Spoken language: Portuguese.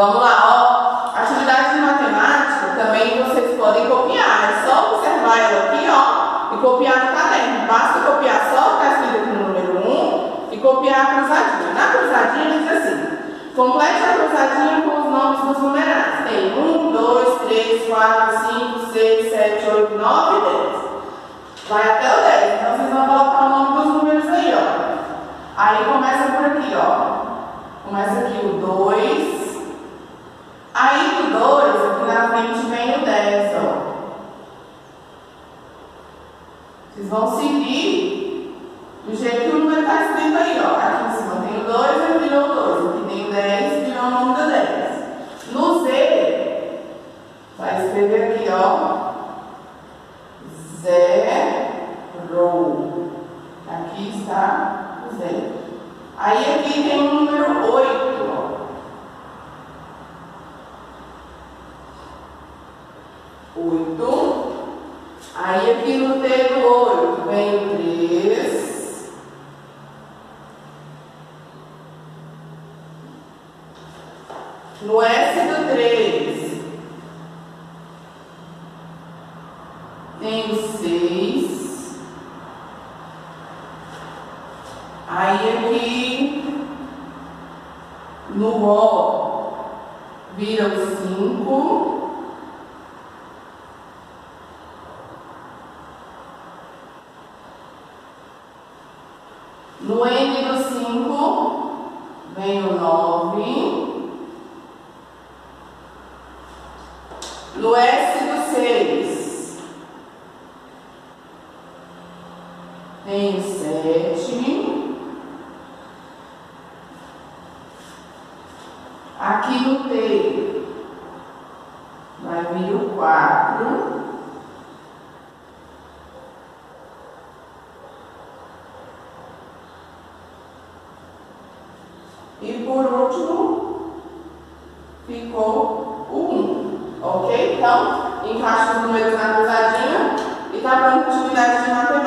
Vamos lá, ó. Atividade de matemática também vocês podem copiar. É só observar ela aqui, ó, e copiar no caderno. Basta copiar só o que está escrito no número 1 e copiar a cruzadinha. Na cruzadinha diz assim: complete a cruzadinha com os nomes dos numerados. Tem 1, 2, 3, 4, 5, 6, 7, 8, 9 e 10. Vai até o 10. Então vocês vão colocar o nome dos números aí, ó. Aí começa por aqui, ó. Começa aqui o 2. Aí do 2, aqui na frente vem o 10, ó. Vocês vão seguir do jeito que o número está escrito aí, ó. Aqui em cima tem o 2, aí virou o 2. Aqui tem o 10, virou o número 10. No Z, vai escrever aqui, ó. Zero. Aqui está o zero. Aí aqui tem o número 8, ó. 8. Aí aqui no T do 8 vem 3. No S do 3 tem 6. Aí aqui no O vira o No N do 5 vem o 9. No S do 6 tem o 7. Aqui no T vai vir o 4. E por último, ficou o 1. Ok? Então, encaixa os números na cruzadinha e tá pronto a atividade de matemática.